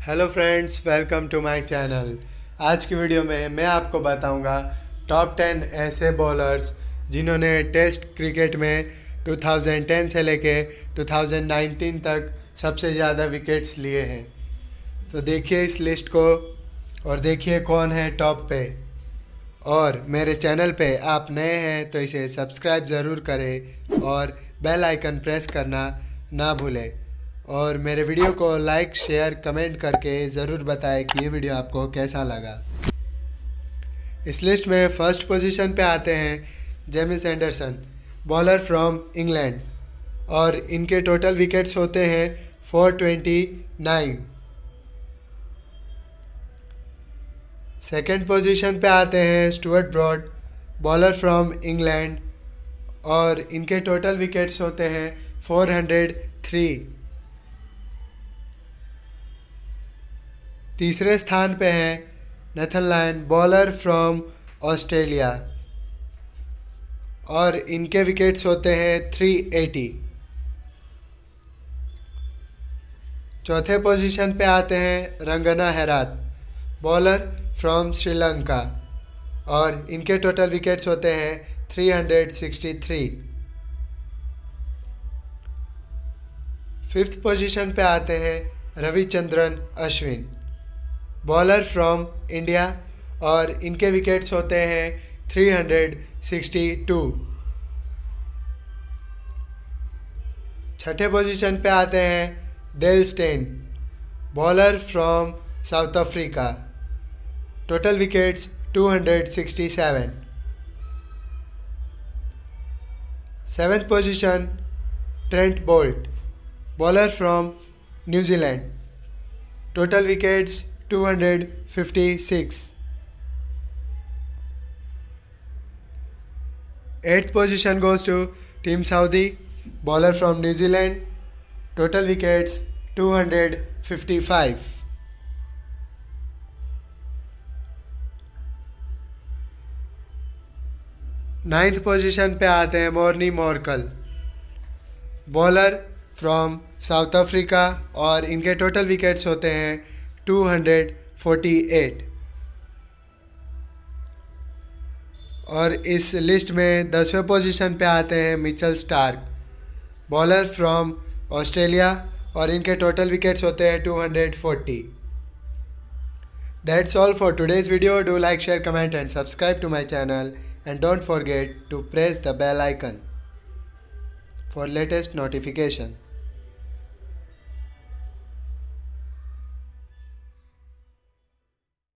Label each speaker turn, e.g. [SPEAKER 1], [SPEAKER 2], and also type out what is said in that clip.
[SPEAKER 1] Hello friends welcome to my channel आज की video में मैं आपको बताऊँगा टॉप टेन ऐसे बॉलर्स जिन्होंने टेस्ट क्रिकेट में 2010 से लेके 2019 तक सबसे ज़्यादा विकेट्स लिए हैं। तो देखिए इस लिस्ट को और देखिए कौन है टॉप पे। और मेरे चैनल पे आप नए हैं तो इसे सब्सक्राइब ज़रूर करें और बेल आइकन प्रेस करना ना भूलें। और मेरे वीडियो को लाइक शेयर कमेंट करके ज़रूर बताएँ कि ये वीडियो आपको कैसा लगा। इस लिस्ट में फ़र्स्ट पोजीशन पे आते हैं James Anderson bowler from England और इनके टोटल विकेट्स होते हैं 429 सेकेंड पोजीशन पे आते हैं Stuart Broad bowler from England और इनके टोटल विकेट्स होते हैं 403 तीसरे स्थान पे हैं Nathan Lyon bowler from Australia. और इनके विकेट्स होते हैं 380 चौथे पोजीशन पे आते हैं रंगना हैरात, बॉलर फ्रॉम श्रीलंका। और इनके टोटल विकेट्स होते हैं 363 फिफ्थ पोजीशन पे आते हैं Ravichandran Ashwin. Bowler from India और इनके विकेट्स होते हैं 362 छठे पोजीशन पे आते हैं Dale Steyn, bowler from South Africa. Total wickets 267 seventh position, Trent Boult, bowler from New Zealand total wickets 256 eighth position goes to Team Saudi bowler from New Zealand total wickets 255 ninth position पे आते हैं Morne Morkel bowler from South Africa और इनके total wickets होते हैं 248 और इस list में दसवें पोजीशन पे आते हैं Mitchell Starc. Bowler from Australia और इनके टोटल विकेट्स होते हैं 240 that's all for today's video do like share comment and subscribe to my channel and don't forget to press the bell icon for latest notification.